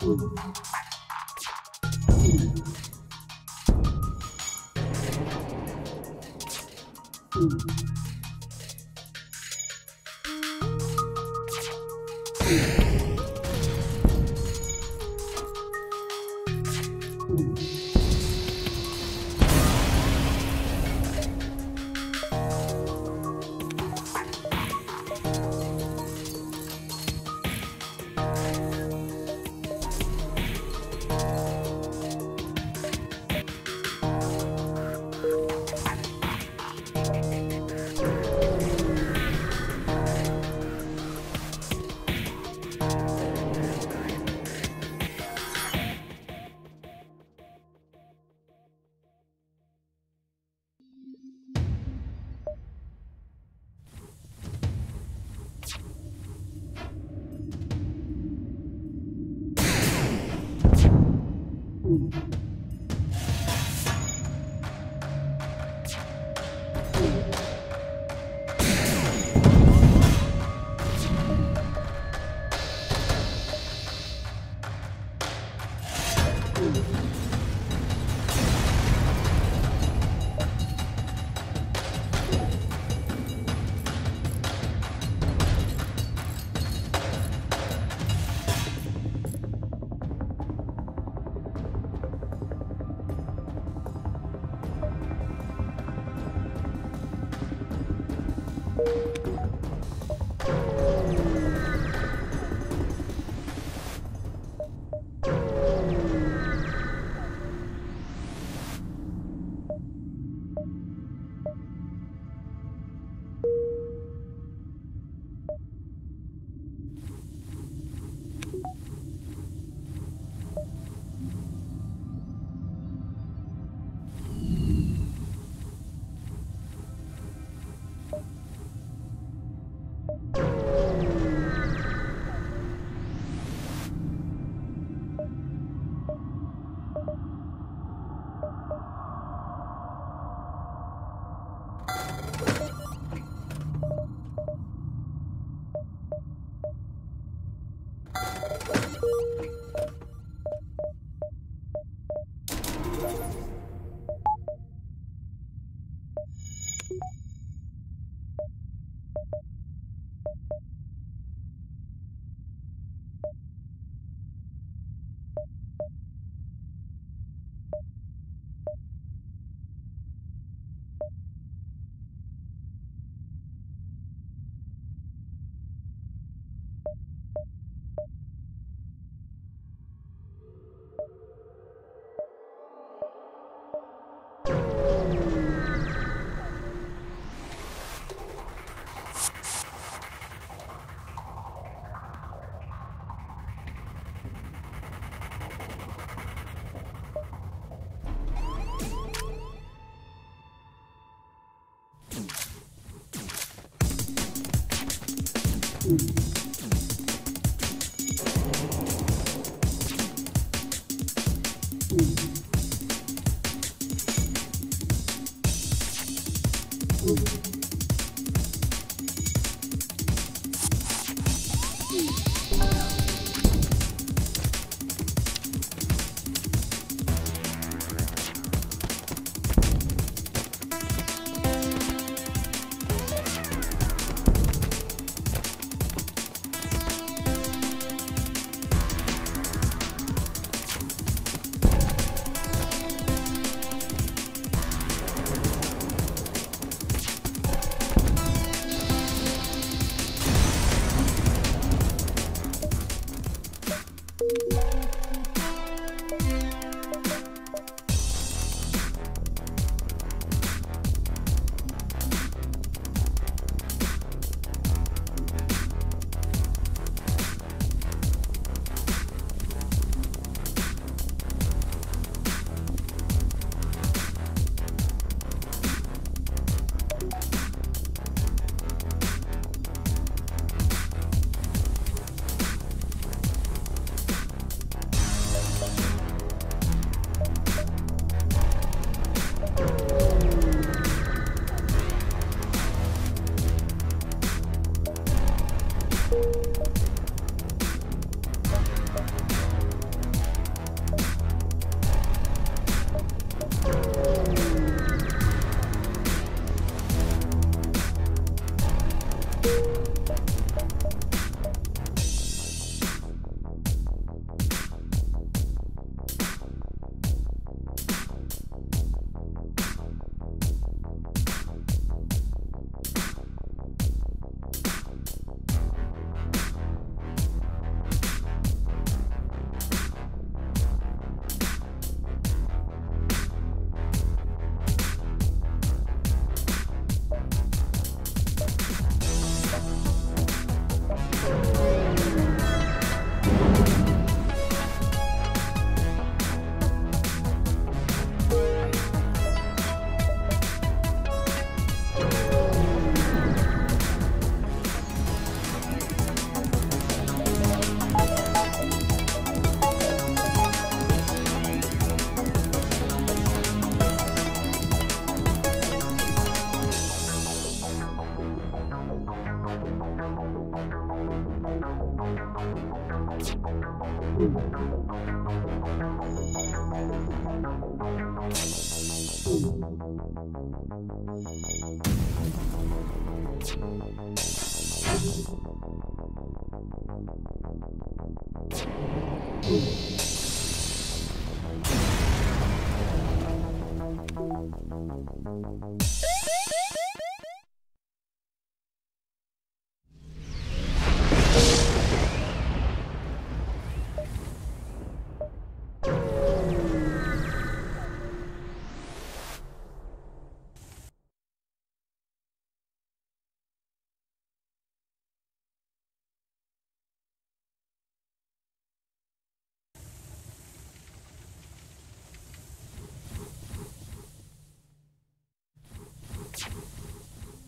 Thank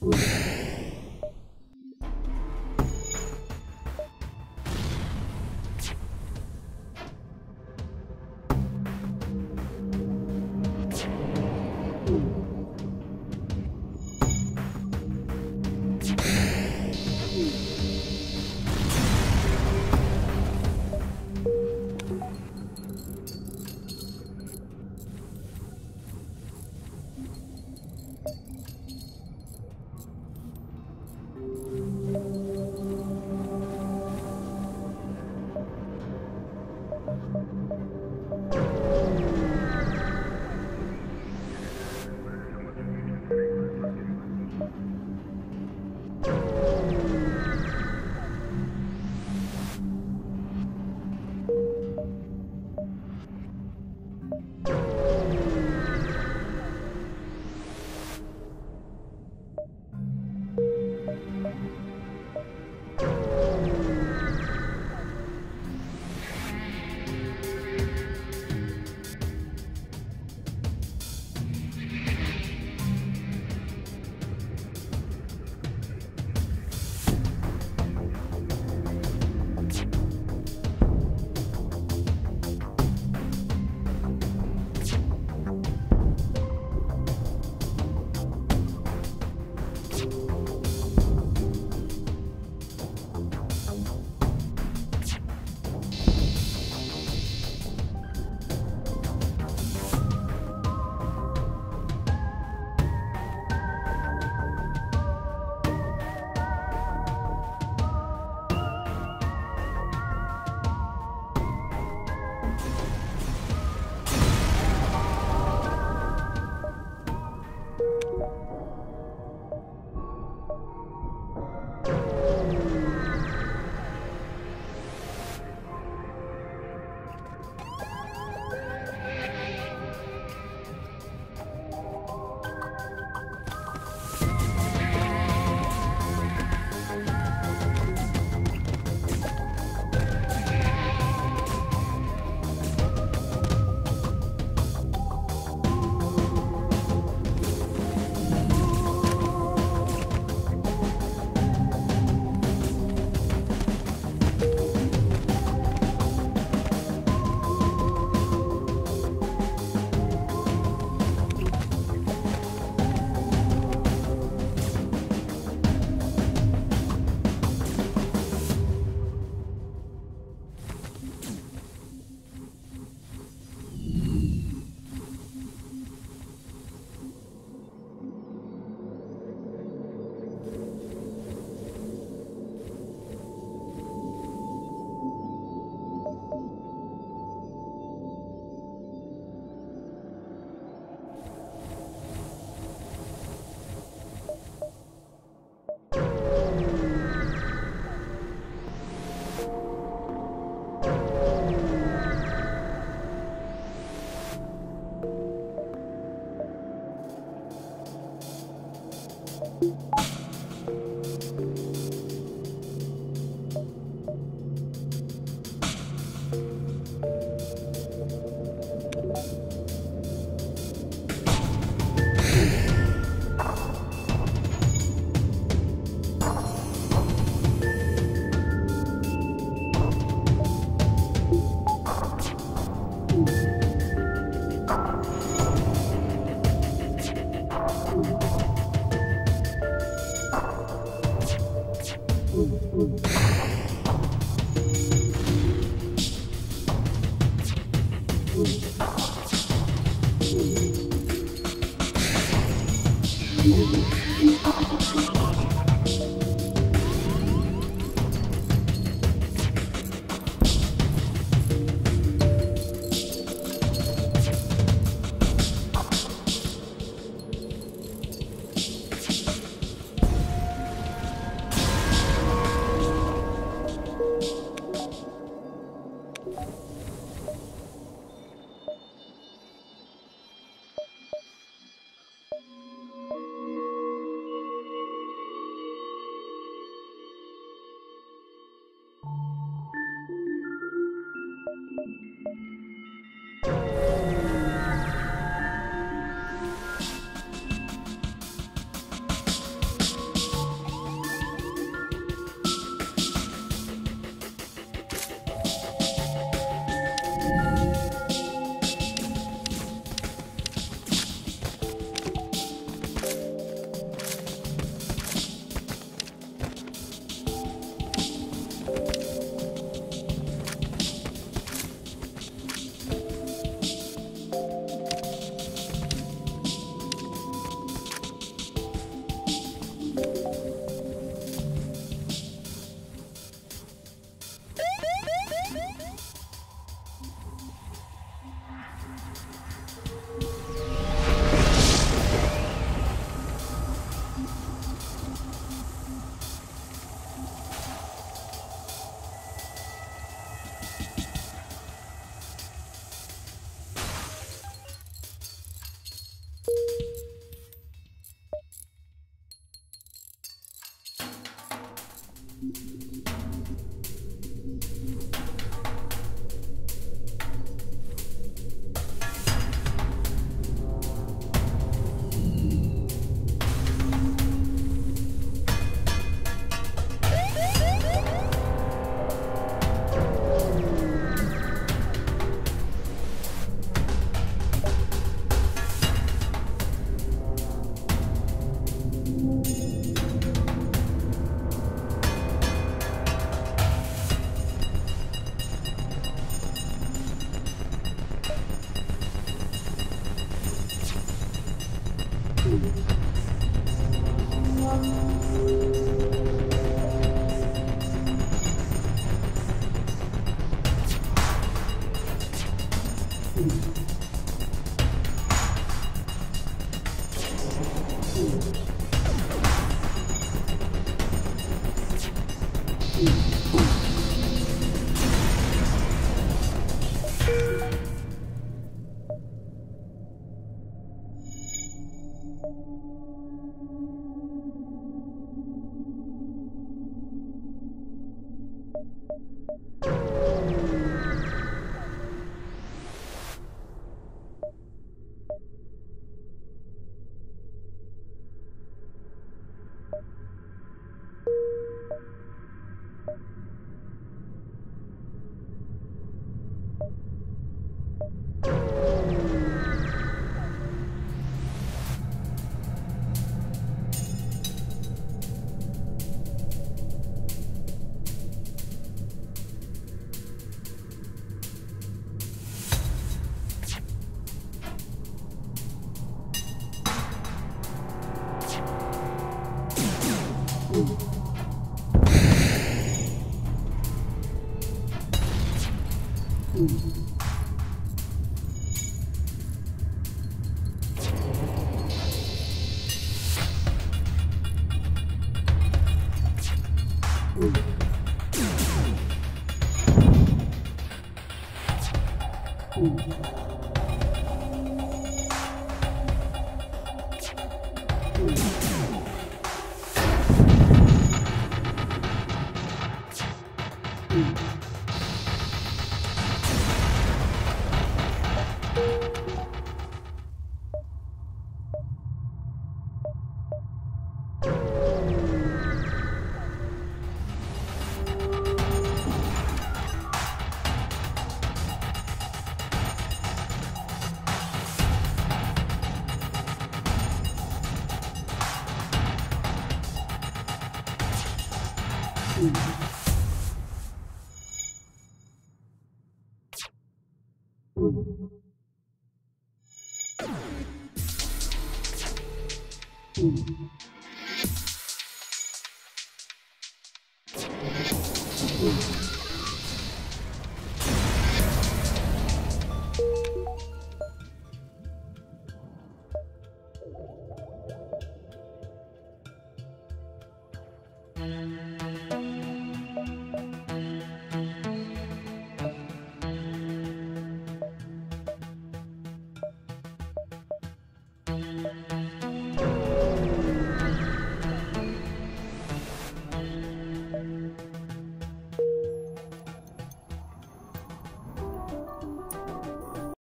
coisas.